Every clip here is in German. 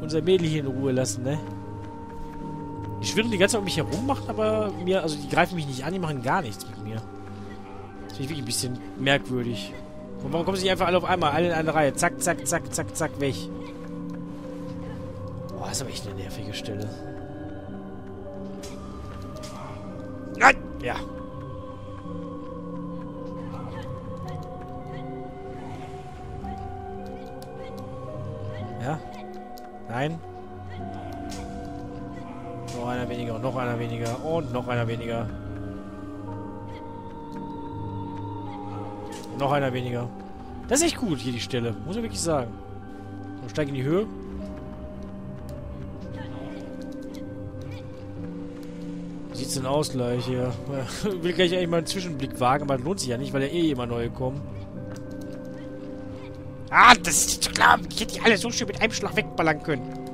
unser Mädel hier in Ruhe lassen, ne? Die schwirren die ganze Zeit um mich herum, machen aber mir, also die greifen mich nicht an, die machen gar nichts mit mir. Das finde ich wirklich ein bisschen merkwürdig. Und warum kommen sie nicht einfach alle auf einmal, alle in eine Reihe? Zack, zack, zack, zack, zack, weg. Boah, das ist aber echt eine nervige Stelle. Nein! Ja. Nein? Noch einer weniger und noch einer weniger und noch einer weniger. Noch einer weniger. Das ist echt gut, hier die Stelle. Muss ich wirklich sagen. So, steig in die Höhe. Wie sieht's denn aus gleich hier? Ich will gleich eigentlich mal einen Zwischenblick wagen, aber das lohnt sich ja nicht, weil ja eh immer neue kommen. Ah, das ist nicht zu glauben. Ich hätte die alle so schön mit einem Schlag wegballern können.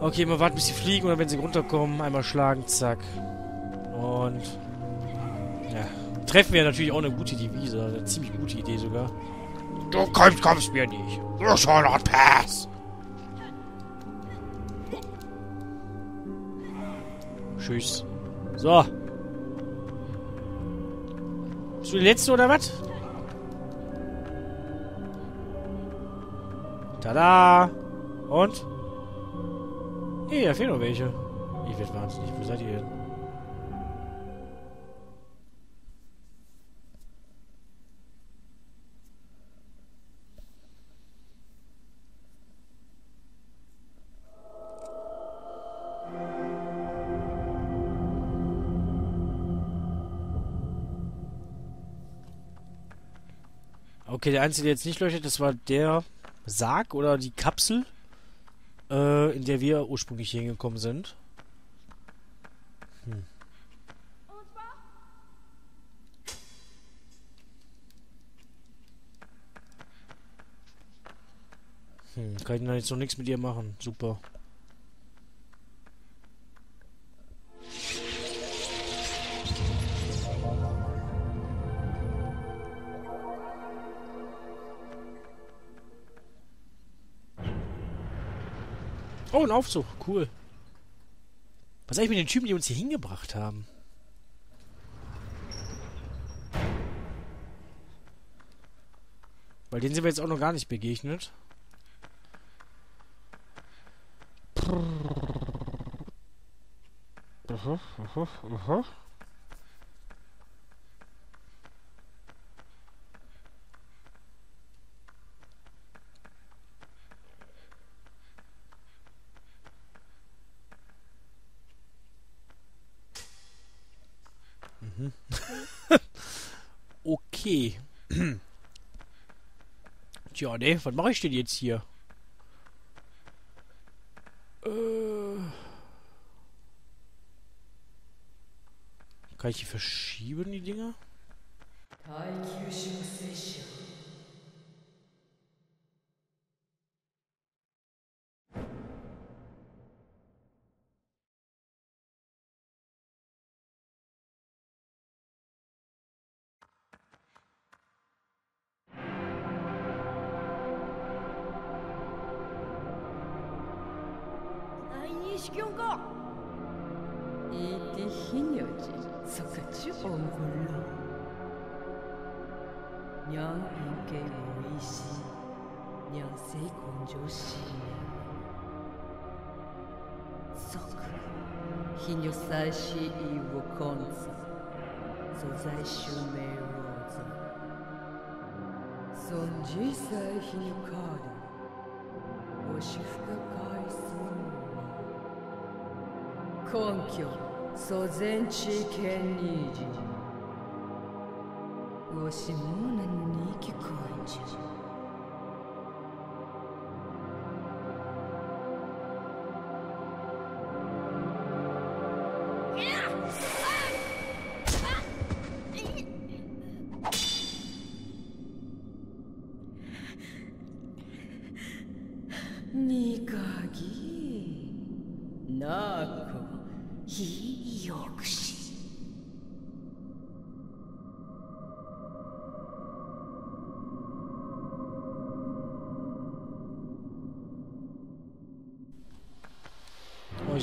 Okay, mal warten, bis sie fliegen oder wenn sie runterkommen, einmal schlagen, zack. Und... Ja. Treffen wäre natürlich auch eine gute Devise. Eine ziemlich gute Idee sogar. Du kommst, kommst mir nicht. You shall not pass. Tschüss. So. Bist du die Letzte oder was? Tada! Und? Nee, da fehlen noch welche. Ich werde wahnsinnig. Wo seid ihr denn? Okay, der einzige, der jetzt nicht leuchtet, das war der Sarg oder die Kapsel, äh, in der wir ursprünglich hingekommen sind. Hm. Hm, kann ich dann jetzt noch nichts mit ihr machen. Super. Ein Aufzug. Cool. Was ist eigentlich mit den Typen, die uns hier hingebracht haben? Weil denen sind wir jetzt auch noch gar nicht begegnet. Aha, aha, aha. Mhm. okay. Tja, ne, was mache ich denn jetzt hier? Äh. Kann ich die verschieben, die Dinger? Skiungo. Iti hinyoji, sokachi ongolo. Nyang inke oishi, nyang sei konjo shime. Soku, hinyo saishi iwo konzo. Sozai shume rozo. Sonji sai hinyo kado. おしふかか根拠祖前地権利時我是無に聞こえんじゃ。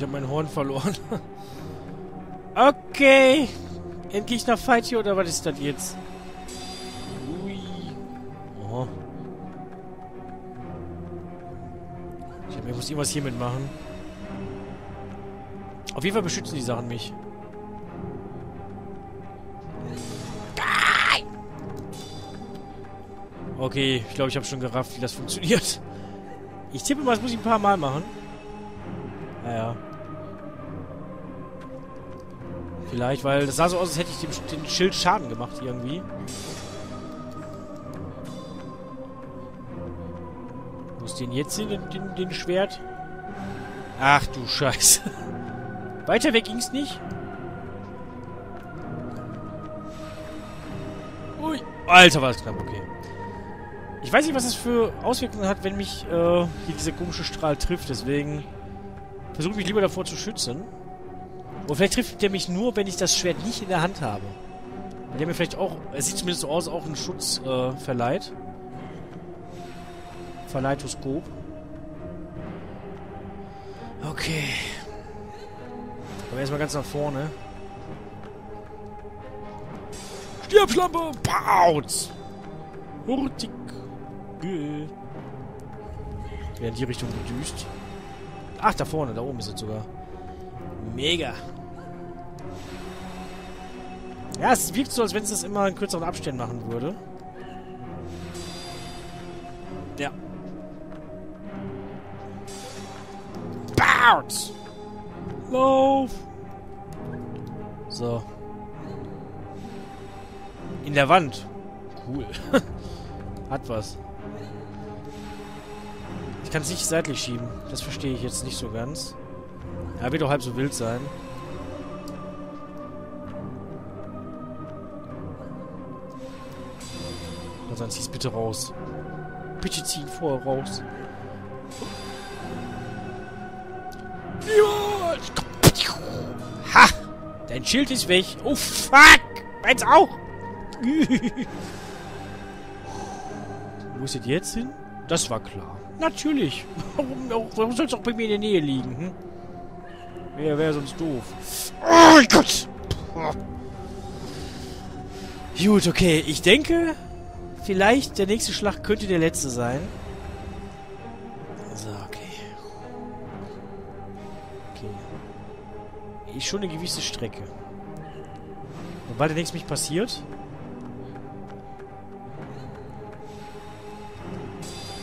Habe mein Horn verloren. okay. Endlich nach Fight hier, oder was ist das jetzt? Ui. Oh. Ich, hab, ich muss irgendwas hiermit machen. Auf jeden Fall beschützen die Sachen mich. Okay, ich glaube, ich habe schon gerafft, wie das funktioniert. Ich tippe mal, das muss ich ein paar Mal machen. Naja. Vielleicht, weil das sah so aus, als hätte ich dem, den Schild Schaden gemacht irgendwie. Wo ist denn jetzt den, den, den Schwert? Ach du Scheiße. Weiter weg ging's nicht. Ui. Alter, war das knapp, okay. Ich weiß nicht, was es für Auswirkungen hat, wenn mich äh, hier dieser komische Strahl trifft. Deswegen versuche ich mich lieber davor zu schützen. Und vielleicht trifft der mich nur, wenn ich das Schwert nicht in der Hand habe. Weil der mir vielleicht auch, es sieht zumindest so aus, auch einen Schutz äh, verleiht. Verleitoskop. Okay. Aber erstmal ganz nach vorne. Stirbschlampe! Bautz! Hurtig! Wer in die Richtung gedüst. Ach, da vorne, da oben ist es sogar. Mega. Ja, es wirkt so, als wenn es das immer in kürzeren Abständen machen würde. Ja. Bounce! Lauf! So. In der Wand. Cool. Hat was. Ich kann es nicht seitlich schieben. Das verstehe ich jetzt nicht so ganz. Er wird doch halb so wild sein. Also dann zieh's bitte raus. Bitte zieh ihn vorher raus. Ha! Dein Schild ist weg. Oh, fuck! Meins auch! Wo ist es jetzt hin? Das war klar. Natürlich. Warum, warum soll es auch bei mir in der Nähe liegen? Hm? Wäre wär sonst doof. Oh mein Gott! Gut, okay. Ich denke, vielleicht der nächste Schlag könnte der letzte sein. So, okay. Okay. Ist schon eine gewisse Strecke. Sobald der nichts mich passiert,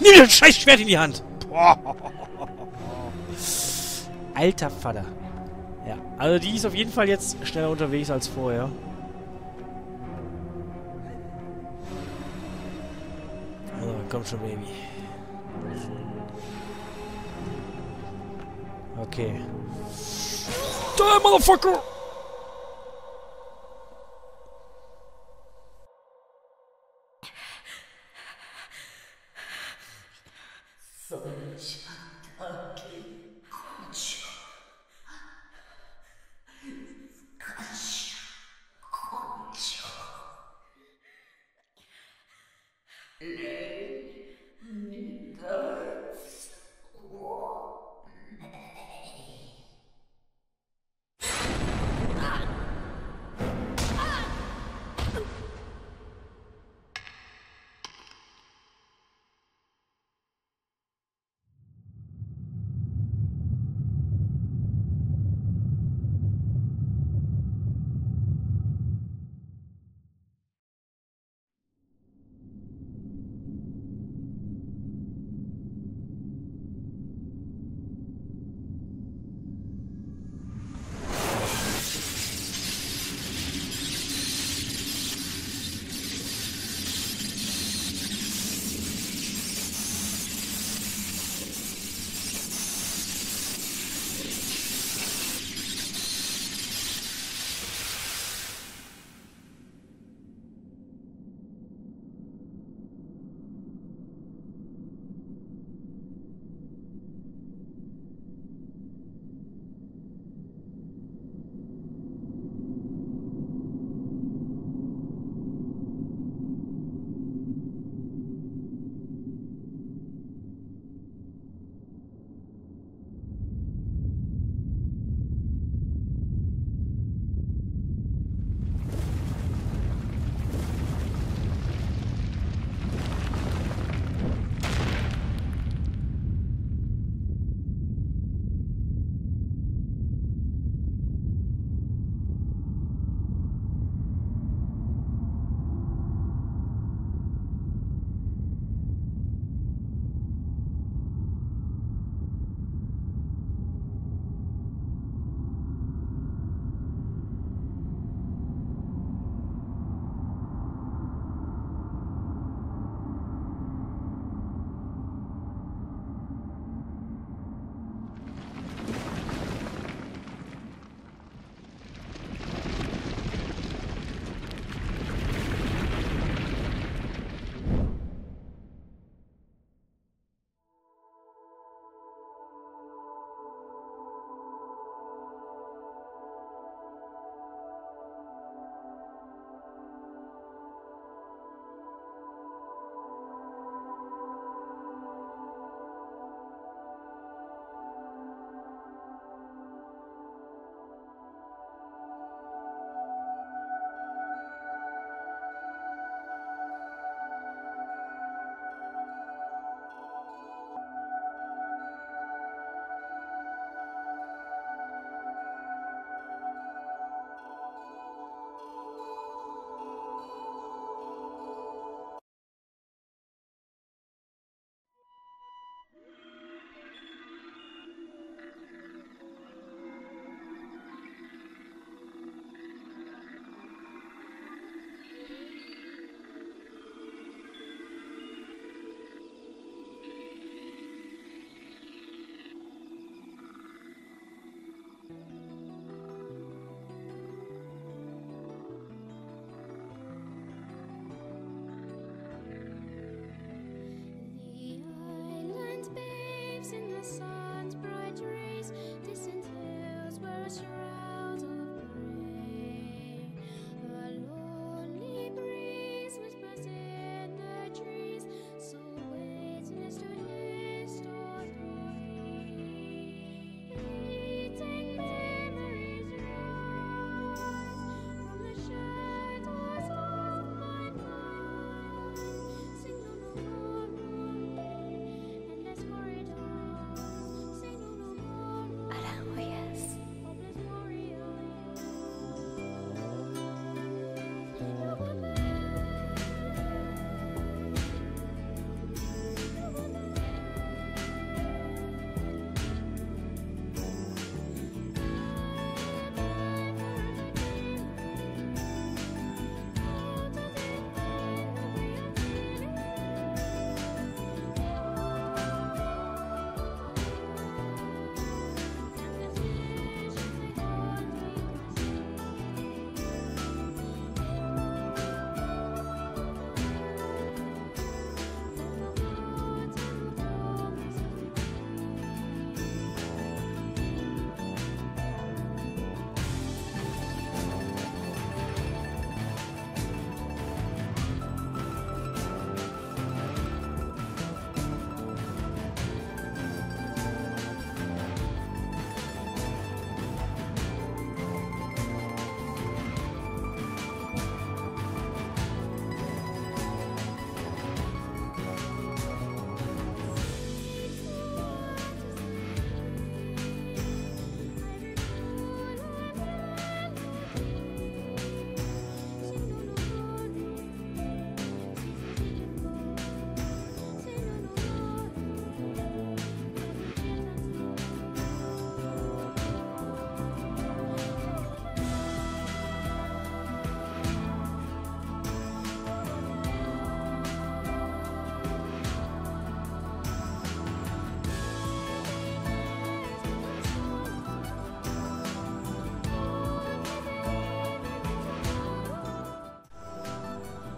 Nimm das scheiß Schwert in die Hand! Boah. Alter Vater. Ja, also die ist auf jeden Fall jetzt schneller unterwegs als vorher. Komm schon, Baby. Okay. Die Motherfucker!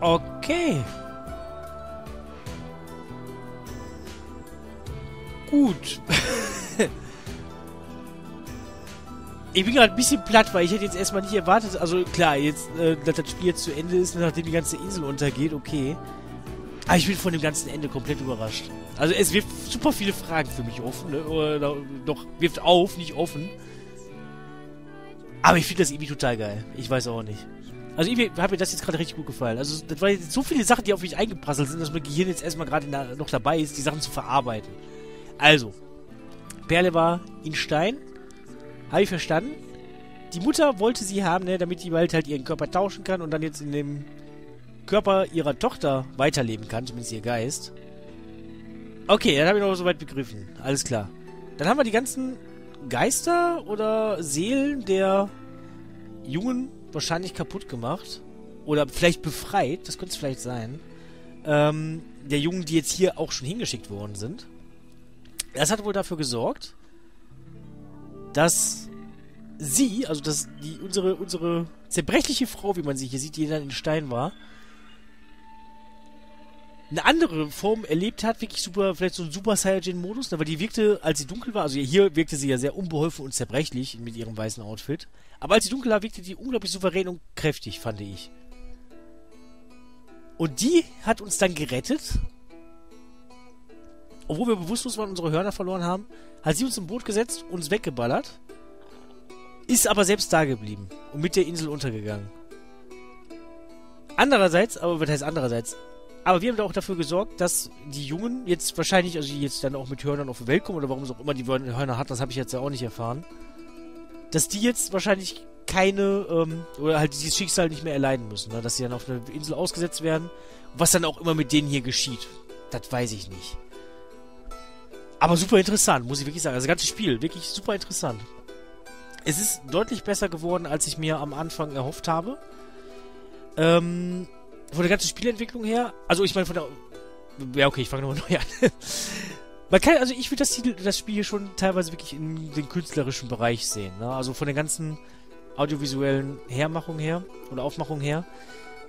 Okay. Gut. ich bin gerade ein bisschen platt, weil ich hätte jetzt erstmal nicht erwartet, also klar, jetzt, äh, dass das Spiel jetzt zu Ende ist, nachdem die ganze Insel untergeht, okay. Aber ich bin von dem ganzen Ende komplett überrascht. Also es wirft super viele Fragen für mich offen, ne? Oder doch, wirft auf, nicht offen. Aber ich finde das irgendwie total geil. Ich weiß auch nicht. Also irgendwie hat mir das jetzt gerade richtig gut gefallen. Also das waren so viele Sachen, die auf mich eingeprasselt sind, dass mein Gehirn jetzt erstmal gerade noch dabei ist, die Sachen zu verarbeiten. Also, Perle war in Stein. Habe ich verstanden. Die Mutter wollte sie haben, ne, damit die bald halt ihren Körper tauschen kann und dann jetzt in dem Körper ihrer Tochter weiterleben kann, zumindest ihr Geist. Okay, dann habe ich noch soweit begriffen. Alles klar. Dann haben wir die ganzen Geister oder Seelen der Jungen wahrscheinlich kaputt gemacht. Oder vielleicht befreit, das könnte es vielleicht sein. Ähm, der Jungen, die jetzt hier auch schon hingeschickt worden sind. Das hat wohl dafür gesorgt, dass sie, also dass die unsere, unsere zerbrechliche Frau, wie man sie hier sieht, die dann in Stein war, eine andere Form erlebt hat, wirklich super, vielleicht so ein Super Saiyajin-Modus, aber die wirkte, als sie dunkel war, also hier wirkte sie ja sehr unbeholfen und zerbrechlich mit ihrem weißen Outfit, aber als sie dunkel war, wirkte die unglaublich souverän und kräftig, fand ich. Und die hat uns dann gerettet, obwohl wir bewusstlos waren unsere Hörner verloren haben, hat sie uns im Boot gesetzt, uns weggeballert, ist aber selbst da geblieben und mit der Insel untergegangen. Andererseits, aber was heißt andererseits? Aber wir haben da auch dafür gesorgt, dass die Jungen jetzt wahrscheinlich, also die jetzt dann auch mit Hörnern auf die Welt kommen oder warum es auch immer die Hörner hat, das habe ich jetzt ja auch nicht erfahren, dass die jetzt wahrscheinlich keine, ähm, oder halt dieses Schicksal nicht mehr erleiden müssen, ne? dass sie dann auf eine Insel ausgesetzt werden. Was dann auch immer mit denen hier geschieht, das weiß ich nicht. Aber super interessant, muss ich wirklich sagen. Also das ganze Spiel, wirklich super interessant. Es ist deutlich besser geworden, als ich mir am Anfang erhofft habe. Ähm, von der ganzen Spielentwicklung her, also ich meine von der... Ja, okay, ich fange nochmal neu an. Man kann, also ich würde das, das Spiel hier schon teilweise wirklich in den künstlerischen Bereich sehen. Ne? Also von der ganzen audiovisuellen Hermachung her oder Aufmachung her.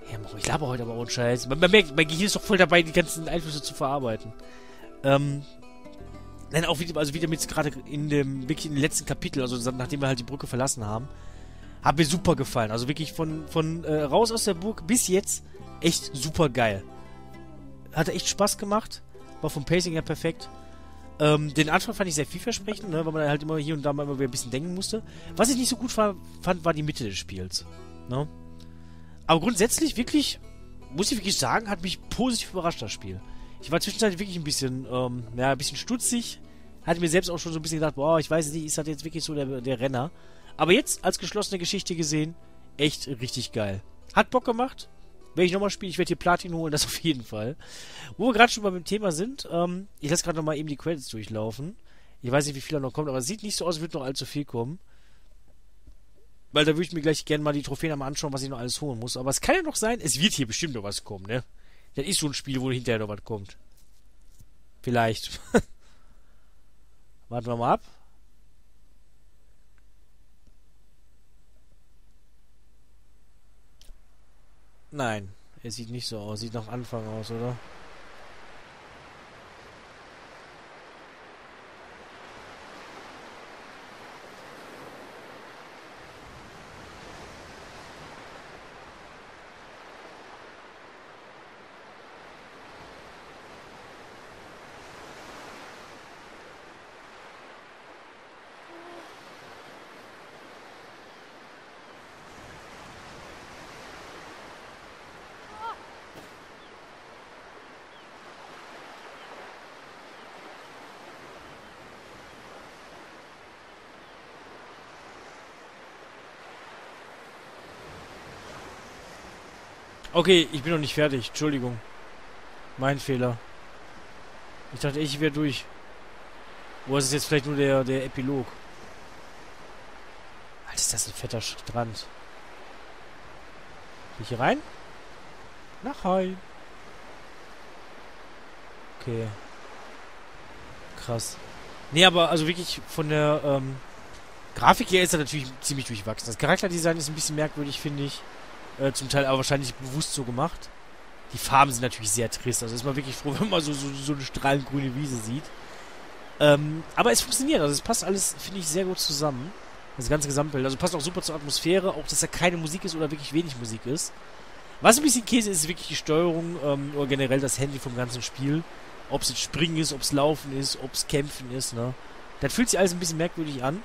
Hermachung, ich laber heute aber auch einen Scheiß. Man, man merkt, mein Gehirn ist doch voll dabei, die ganzen Einflüsse zu verarbeiten. Ähm, Nein, auch wieder, also wieder mit gerade in dem, wirklich in den letzten Kapitel, also nachdem wir halt die Brücke verlassen haben, hat mir super gefallen. Also wirklich von, von äh, raus aus der Burg bis jetzt echt super geil. Hatte echt Spaß gemacht. War vom Pacing her perfekt. Ähm, den Anfang fand ich sehr vielversprechend, ne, weil man halt immer hier und da mal wieder ein bisschen denken musste. Was ich nicht so gut fand, war die Mitte des Spiels. Ne? Aber grundsätzlich wirklich, muss ich wirklich sagen, hat mich positiv überrascht, das Spiel. Ich war zwischenzeitlich wirklich ein bisschen, ähm, ja, ein bisschen stutzig. Hatte mir selbst auch schon so ein bisschen gedacht, boah, ich weiß nicht, ist das jetzt wirklich so der, der Renner? Aber jetzt, als geschlossene Geschichte gesehen, echt richtig geil. Hat Bock gemacht. Wenn ich nochmal spiele, ich werde hier Platin holen, das auf jeden Fall. Wo wir gerade schon beim Thema sind, ähm, ich lasse gerade nochmal eben die Credits durchlaufen. Ich weiß nicht, wie viel da noch kommt, aber es sieht nicht so aus, als würde noch allzu viel kommen. Weil da würde ich mir gleich gerne mal die Trophäen einmal anschauen, was ich noch alles holen muss. Aber es kann ja noch sein, es wird hier bestimmt noch was kommen, ne? Das ist so ein Spiel, wo hinterher noch was kommt. Vielleicht. Warten wir mal ab. Nein, er sieht nicht so aus. Sieht nach Anfang aus, oder? Okay, ich bin noch nicht fertig. Entschuldigung. Mein Fehler. Ich dachte, ich wäre durch. Wo ist es jetzt vielleicht nur der, der Epilog? Alter, ist das ein fetter Strand. Bin ich hier rein? Nach Heim. Okay. Krass. Nee, aber also wirklich von der ähm, Grafik her ist er natürlich ziemlich durchwachsen. Das Charakterdesign ist ein bisschen merkwürdig, finde ich. Äh, zum Teil aber wahrscheinlich bewusst so gemacht. Die Farben sind natürlich sehr trist. Also ist man wirklich froh, wenn man so, so, so eine strahlend grüne Wiese sieht. Ähm, aber es funktioniert. Also es passt alles, finde ich, sehr gut zusammen. Das ganze Gesamtbild. Also passt auch super zur Atmosphäre. Auch, dass da keine Musik ist oder wirklich wenig Musik ist. Was ein bisschen Käse ist, ist wirklich die Steuerung ähm, oder generell das Handy vom ganzen Spiel. Ob es jetzt Springen ist, ob es Laufen ist, ob es Kämpfen ist, ne? Das fühlt sich alles ein bisschen merkwürdig an.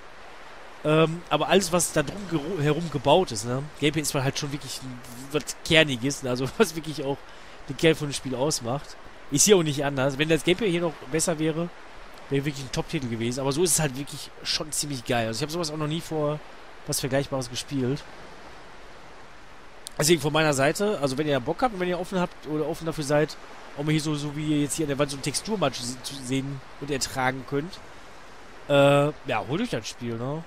Ähm, aber alles, was da drum herum gebaut ist, ne? Gameplay ist halt schon wirklich was Kerniges, ne? also was wirklich auch den Kern von dem Spiel ausmacht. Ist hier auch nicht anders. Wenn das Gameplay hier noch besser wäre, wäre wirklich ein Top-Titel gewesen. Aber so ist es halt wirklich schon ziemlich geil. Also ich habe sowas auch noch nie vor was Vergleichbares gespielt. Deswegen von meiner Seite, also wenn ihr Bock habt und wenn ihr offen habt oder offen dafür seid, ob ihr hier so, so wie ihr jetzt hier an der Wand so ein Texturmatch zu sehen und ertragen könnt, äh, ja, holt euch das Spiel, ne?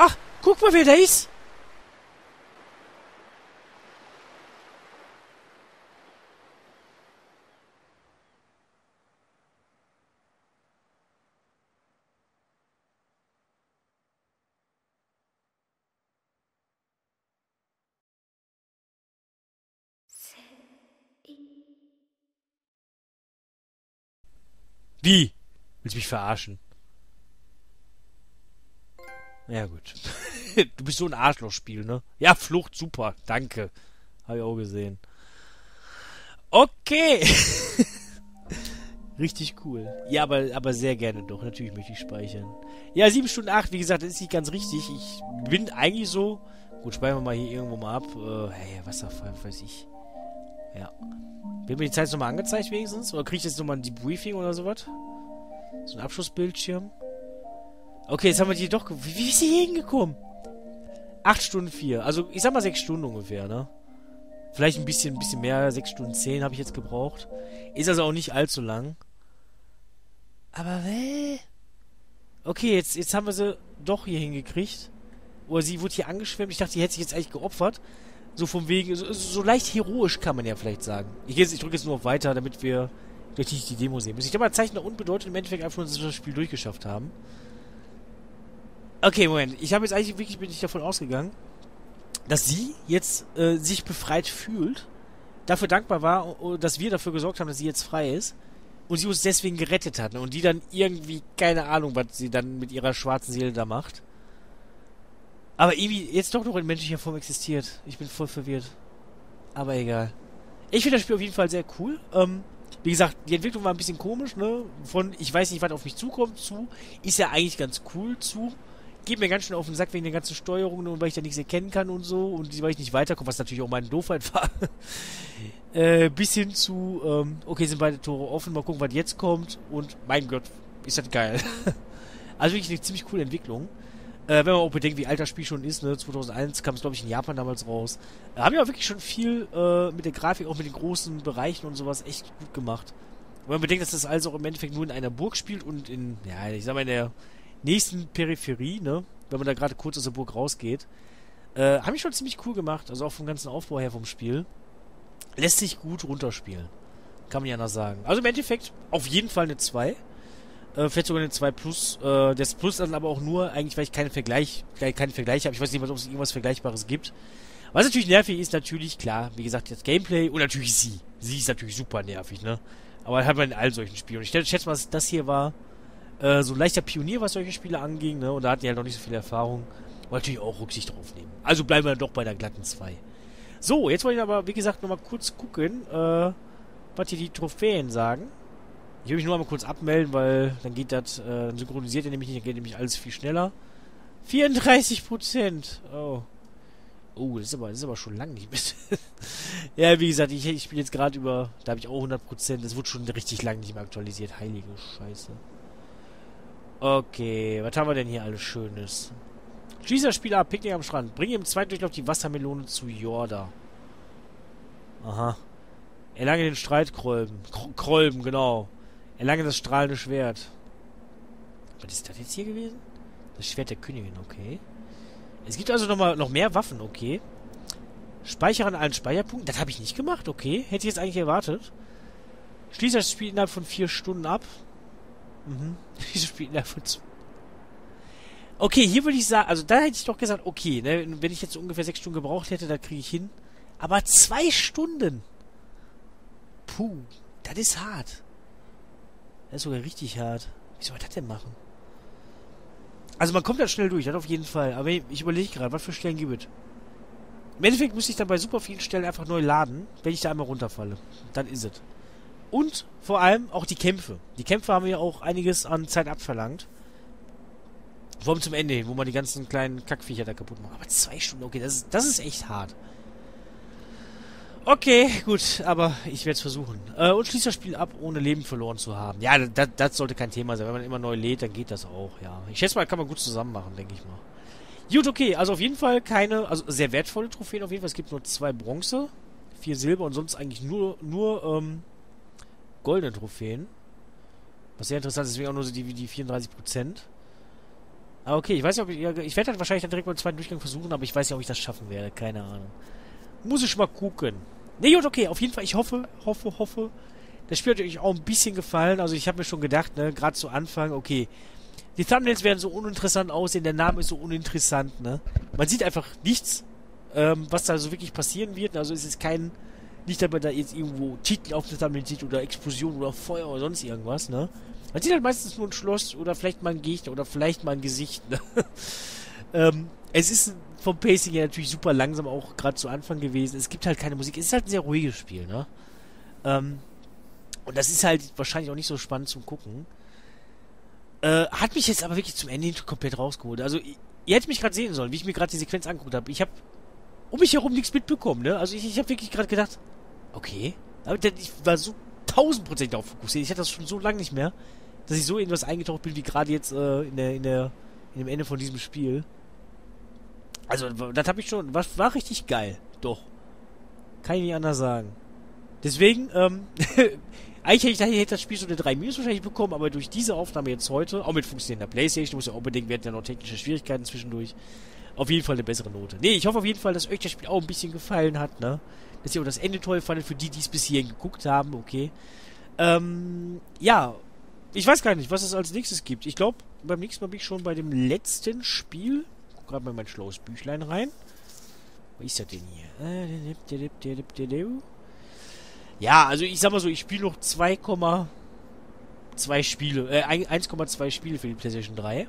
Ach, guck mal, wer da ist! Wie? Willst du mich verarschen? Ja, gut. du bist so ein Arschlochspiel, ne? Ja, Flucht, super. Danke. Hab ich auch gesehen. Okay. Richtig cool. Ja, aber, aber sehr gerne doch. Natürlich möchte ich speichern. Ja, 7 Stunden 8, wie gesagt, das ist nicht ganz richtig. Ich bin eigentlich so... Gut, speichern wir mal hier irgendwo mal ab. Äh, hey, Wasserfall, weiß ich. Ja. Wird mir die Zeit nochmal angezeigt wenigstens? Oder kriege ich jetzt nochmal ein Debriefing oder sowas? So ein Abschlussbildschirm. Okay, jetzt haben wir die doch... Wie, wie ist die hier hingekommen? 8 Stunden 4. Also, ich sag mal 6 Stunden ungefähr, ne? Vielleicht ein bisschen, ein bisschen mehr. 6 Stunden 10 habe ich jetzt gebraucht. Ist also auch nicht allzu lang. Aber weh. Okay, jetzt, jetzt haben wir sie doch hier hingekriegt. Oder sie wurde hier angeschwemmt. Ich dachte, sie hätte sich jetzt eigentlich geopfert. So vom wegen, so, so leicht heroisch kann man ja vielleicht sagen. Ich, ich drücke jetzt nur auf weiter, damit wir gleich nicht die Demo sehen müssen. Ich glaube, das Zeichen da unten bedeutet im Endeffekt einfach nur, dass wir das Spiel durchgeschafft haben. Okay, Moment. Ich habe jetzt eigentlich wirklich bin ich davon ausgegangen, dass sie jetzt äh, sich befreit fühlt, dafür dankbar war, dass wir dafür gesorgt haben, dass sie jetzt frei ist und sie uns deswegen gerettet hat. Ne? Und die dann irgendwie, keine Ahnung, was sie dann mit ihrer schwarzen Seele da macht. Aber irgendwie jetzt doch noch in menschlicher Form existiert. Ich bin voll verwirrt. Aber egal. Ich finde das Spiel auf jeden Fall sehr cool. Ähm, wie gesagt, die Entwicklung war ein bisschen komisch, ne? Von ich weiß nicht, was auf mich zukommt zu, ist ja eigentlich ganz cool zu. Geht mir ganz schön auf den Sack wegen der ganzen Steuerung und weil ich da nichts erkennen kann und so und weil ich nicht weiterkomme, was natürlich auch meine Doofheit war. äh, bis hin zu, ähm, okay, sind beide Tore offen, mal gucken, was jetzt kommt und mein Gott, ist das geil. also wirklich eine ziemlich coole Entwicklung. Äh, wenn man auch bedenkt, wie alt das Spiel schon ist, ne? 2001 kam es, glaube ich, in Japan damals raus. Äh, haben ja wirklich schon viel äh, mit der Grafik, auch mit den großen Bereichen und sowas echt gut gemacht. Wenn man bedenkt, dass das alles auch im Endeffekt nur in einer Burg spielt und in, ja, ich sag mal, in der nächsten Peripherie, ne? Wenn man da gerade kurz aus der Burg rausgeht. Äh, haben ich schon ziemlich cool gemacht, also auch vom ganzen Aufbau her vom Spiel. Lässt sich gut runterspielen. Kann man ja noch sagen. Also im Endeffekt auf jeden Fall eine 2. Äh, vielleicht sogar eine 2 Plus. Äh, das Plus dann aber auch nur, eigentlich, weil ich keinen Vergleich, keinen Vergleich habe. Ich weiß nicht, ob es irgendwas Vergleichbares gibt. Was natürlich nervig ist, natürlich, klar, wie gesagt, das Gameplay und natürlich sie. Sie ist natürlich super nervig, ne? Aber hat man in all solchen Spielen. Und ich schätze mal, das hier war äh, so ein leichter Pionier, was solche Spiele anging, ne? Und da hatten die halt noch nicht so viel Erfahrung. Und natürlich auch Rücksicht drauf nehmen. Also bleiben wir doch bei der glatten 2. So, jetzt wollte ich aber, wie gesagt, nochmal kurz gucken, äh, was hier die Trophäen sagen. Ich will mich nur einmal kurz abmelden, weil dann geht das, äh, synchronisiert er nämlich nicht, dann geht nämlich alles viel schneller. 34 Prozent. Oh. Oh, das ist aber, das ist aber schon lang nicht mehr. ja, wie gesagt, ich, ich spiele jetzt gerade über, da habe ich auch 100 Prozent. Das wurde schon richtig lang nicht mehr aktualisiert. Heilige Scheiße. Okay, was haben wir denn hier alles Schönes? Schließ das Spiel ab, Picknick am Strand. Bring im zweiten Durchlauf die Wassermelone zu Jorda. Aha. Erlange den Streitkolben. Kolben, genau. Erlange das strahlende Schwert. Was ist das jetzt hier gewesen? Das Schwert der Königin, okay. Es gibt also noch, mal, noch mehr Waffen, okay. Speichere an allen Speicherpunkten. Das habe ich nicht gemacht, okay. Hätte ich jetzt eigentlich erwartet. Schließe das Spiel innerhalb von vier Stunden ab. Mhm. Dieses Spiel innerhalb von zwei. Okay, hier würde ich sagen, also da hätte ich doch gesagt, okay, ne, wenn ich jetzt ungefähr sechs Stunden gebraucht hätte, da kriege ich hin. Aber zwei Stunden. Puh, das ist hart. Das ist sogar richtig hart. Wie soll man das denn machen? Also man kommt da schnell durch, das auf jeden Fall. Aber ich überlege gerade, was für Stellen gibt es. Im Endeffekt muss ich dann bei super vielen Stellen einfach neu laden, wenn ich da einmal runterfalle. Dann ist es. Und vor allem auch die Kämpfe. Die Kämpfe haben ja auch einiges an Zeit abverlangt. Vor allem zum Ende hin, wo man die ganzen kleinen Kackviecher da kaputt macht. Aber zwei Stunden, okay, das ist, das ist echt hart. Okay, gut, aber ich werde es versuchen. Äh, und schließt das Spiel ab, ohne Leben verloren zu haben. Ja, das, sollte kein Thema sein. Wenn man immer neu lädt, dann geht das auch, ja. Ich schätze mal, kann man gut zusammen machen, denke ich mal. Gut, okay, also auf jeden Fall keine, also sehr wertvolle Trophäen auf jeden Fall. Es gibt nur zwei Bronze, vier Silber und sonst eigentlich nur, nur, ähm, goldene Trophäen. Was sehr interessant ist, deswegen auch nur so die, die 34%. Aber okay, ich weiß nicht, ob ich, ich werde dann wahrscheinlich dann direkt beim zweiten Durchgang versuchen, aber ich weiß nicht, ob ich das schaffen werde. Keine Ahnung. Muss ich mal gucken. Ne, gut, okay, auf jeden Fall, ich hoffe, hoffe, hoffe. Das Spiel hat euch auch ein bisschen gefallen. Also ich habe mir schon gedacht, ne, gerade zu Anfang, okay, die Thumbnails werden so uninteressant aussehen, der Name ist so uninteressant, ne. Man sieht einfach nichts, ähm, was da so wirklich passieren wird. Also es ist kein, nicht, dass man da jetzt irgendwo Titel auf der Thumbnail sieht oder Explosion oder Feuer oder sonst irgendwas, ne. Man sieht halt meistens nur ein Schloss oder vielleicht mal ein Gegner oder vielleicht mal ein Gesicht, ne. ähm, es ist vom Pacing her natürlich super langsam, auch gerade zu Anfang gewesen. Es gibt halt keine Musik. Es ist halt ein sehr ruhiges Spiel, ne? Ähm, und das ist halt wahrscheinlich auch nicht so spannend zum Gucken. Äh, hat mich jetzt aber wirklich zum Ende hin komplett rausgeholt. Also, ihr hättet mich gerade sehen sollen, wie ich mir gerade die Sequenz angeguckt habe. Ich habe um mich herum nichts mitbekommen, ne? Also, ich, ich habe wirklich gerade gedacht, okay. Aber ich war so tausendprozentig darauf fokussiert. Ich hatte das schon so lange nicht mehr, dass ich so in was eingetaucht bin, wie gerade jetzt äh, in, der, in, der, in dem Ende von diesem Spiel. Also, das habe ich schon. Was war richtig geil. Doch. Kann ich nicht anders sagen. Deswegen, ähm, eigentlich hätte ich das Spiel so eine 3 Minus wahrscheinlich bekommen, aber durch diese Aufnahme jetzt heute, auch mit funktionierender Playstation, muss ja unbedingt, werden ja noch technische Schwierigkeiten zwischendurch, auf jeden Fall eine bessere Note. Nee, ich hoffe auf jeden Fall, dass euch das Spiel auch ein bisschen gefallen hat, ne? Dass ihr auch das Ende toll fandet, für die, die es bis hierhin geguckt haben, okay. Ähm, ja, ich weiß gar nicht, was es als nächstes gibt. Ich glaube, beim nächsten Mal bin ich schon bei dem letzten Spiel gerade mal mein schlaues Büchlein rein. Wo ist das denn hier? Ja, also ich sag mal so, ich spiele noch 2,2 Spiele, äh, 1,2 Spiele für die PlayStation 3.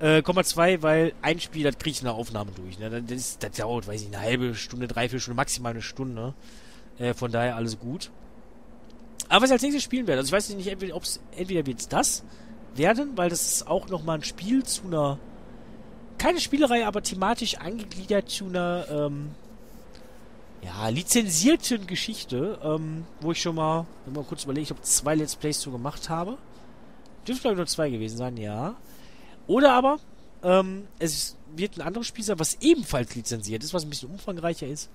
Äh, 2, weil ein Spiel, das kriege ich in der Aufnahme durch. Ne? Das, ist, das dauert, weiß ich, eine halbe Stunde, drei, vier Stunden, maximal eine Stunde. Äh, von daher alles gut. Aber was ich als nächstes spielen werde, also ich weiß nicht, entweder, ob's, entweder wird es das werden, weil das ist auch nochmal ein Spiel zu einer keine Spielerei, aber thematisch angegliedert zu einer, ähm, ja, lizenzierten Geschichte, ähm, wo ich schon mal, wenn mal kurz überlege, ich habe zwei Let's Plays zu gemacht habe. Dürfte glaube ich nur zwei gewesen sein, ja. Oder aber, ähm, es wird ein anderes Spiel sein, was ebenfalls lizenziert ist, was ein bisschen umfangreicher ist,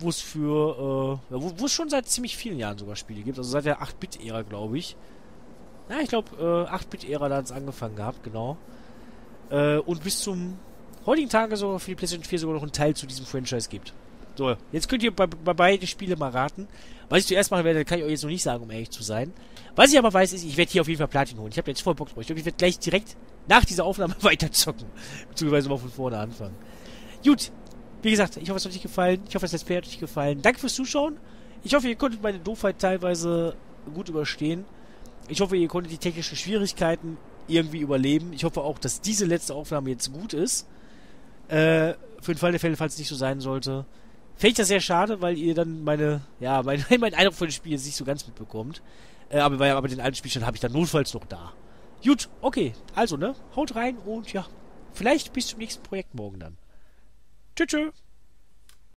wo es für, äh, wo, es schon seit ziemlich vielen Jahren sogar Spiele gibt, also seit der 8-Bit-Ära, glaube ich. Ja, ich glaube, äh, 8-Bit-Ära, da hat es angefangen gehabt, genau. Äh, und bis zum heutigen Tage sogar für die PlayStation 4 sogar noch einen Teil zu diesem Franchise gibt. So, jetzt könnt ihr bei, bei beide Spiele mal raten. Was ich zuerst machen werde, kann ich euch jetzt noch nicht sagen, um ehrlich zu sein. Was ich aber weiß, ist, ich werde hier auf jeden Fall Platin holen. Ich habe jetzt voll Bock drauf. Ich glaube, ich werde gleich direkt nach dieser Aufnahme weiter zocken. Beziehungsweise mal von vorne anfangen. Gut, wie gesagt, ich hoffe, es hat euch gefallen. Ich hoffe, das Let's Play hat euch gefallen. Danke fürs Zuschauen. Ich hoffe, ihr konntet meine Doofheit teilweise gut überstehen. Ich hoffe, ihr konntet die technischen Schwierigkeiten irgendwie überleben. Ich hoffe auch, dass diese letzte Aufnahme jetzt gut ist. Äh, für den Fall der Fälle, falls es nicht so sein sollte. Fände ich das sehr schade, weil ihr dann meine, ja, mein, mein Eindruck von dem Spiel nicht so ganz mitbekommt. Äh, aber, aber den alten Spielstand habe ich dann notfalls noch da. Gut, okay. Also, ne? Haut rein und ja, vielleicht bis zum nächsten Projekt morgen dann. Tschüss, tschüss.